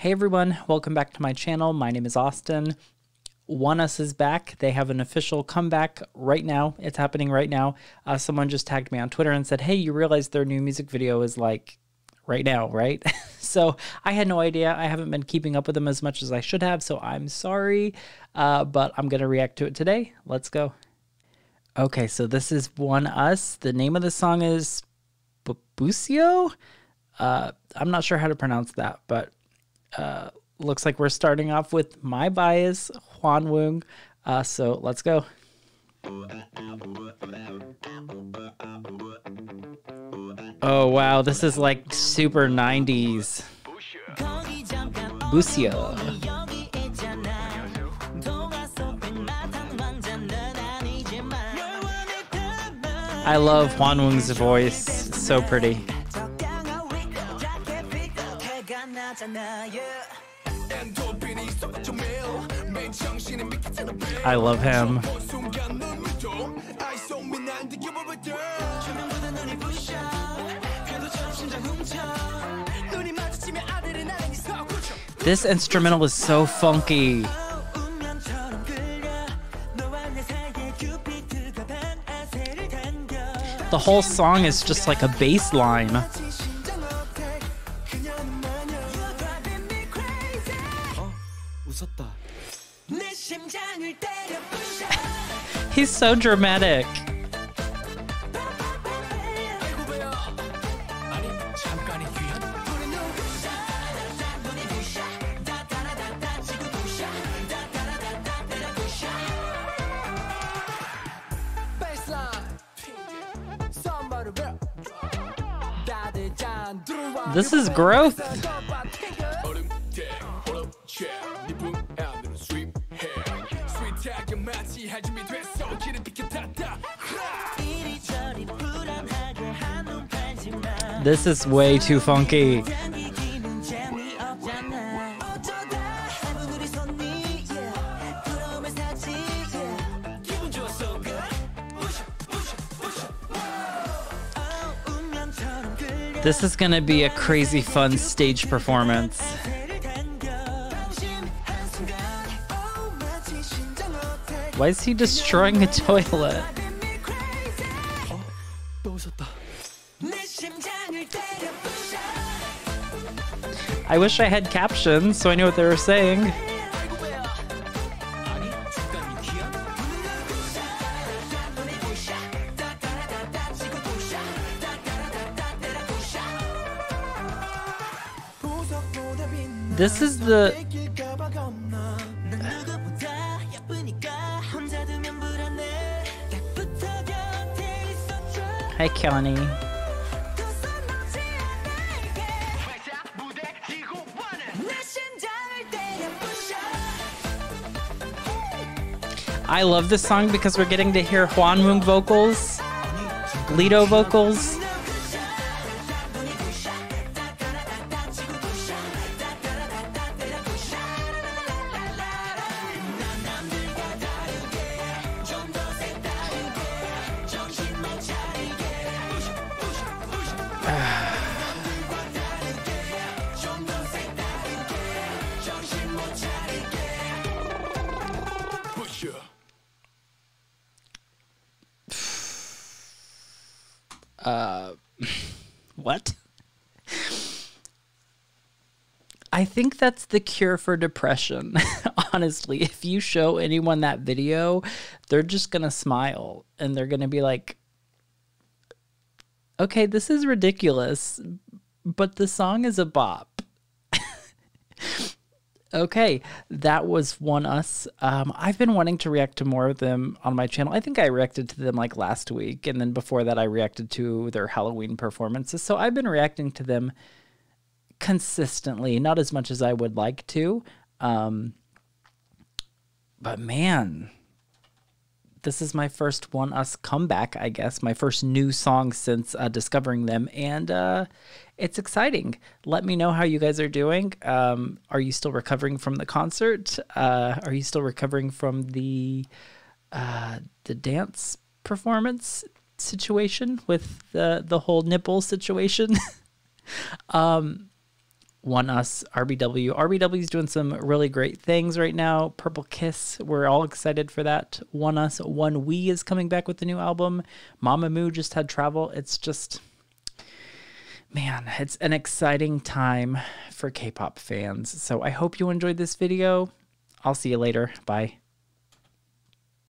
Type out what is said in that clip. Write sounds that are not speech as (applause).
Hey everyone, welcome back to my channel. My name is Austin. ONEUS is back. They have an official comeback right now. It's happening right now. Uh, someone just tagged me on Twitter and said, Hey, you realize their new music video is like right now, right? (laughs) so I had no idea. I haven't been keeping up with them as much as I should have, so I'm sorry. Uh, but I'm going to react to it today. Let's go. Okay, so this is ONEUS. The name of the song is Babucio. Uh, I'm not sure how to pronounce that, but uh, looks like we're starting off with my bias, Hwanwoong. Uh, so let's go. Oh wow, this is like super 90s. Bucio. I love Hwanwoong's voice. so pretty. I love him. This instrumental is so funky. The whole song is just like a bass line. He's so dramatic. This is growth. This is way too funky. This is gonna be a crazy fun stage performance. Why is he destroying a (laughs) toilet? I wish I had captions so I knew what they were saying. This is the Hi, Kelly. I love this song because we're getting to hear Hwanwoong vocals, Leedo vocals. Uh, (laughs) what? I think that's the cure for depression. (laughs) Honestly, if you show anyone that video, they're just going to smile and they're going to be like, okay, this is ridiculous, but the song is a bop. Okay, that was ONEUS. Um, I've been wanting to react to more of them on my channel. I think I reacted to them like last week, and then before that, I reacted to their Halloween performances. So I've been reacting to them consistently, not as much as I would like to. Um, but man, this is my first ONEUS comeback, I guess, my first new song since uh, discovering them, and uh, it's exciting. Let me know how you guys are doing. Um, are you still recovering from the concert? Uh, are you still recovering from the uh, the dance performance situation with the the whole nipple situation? (laughs) um, ONEUS, RBW. RBW is doing some really great things right now. Purple Kiss, we're all excited for that. ONEUS, One We is coming back with the new album. Mamamoo just had travel. It's just, man, it's an exciting time for K pop fans. So I hope you enjoyed this video. I'll see you later. Bye.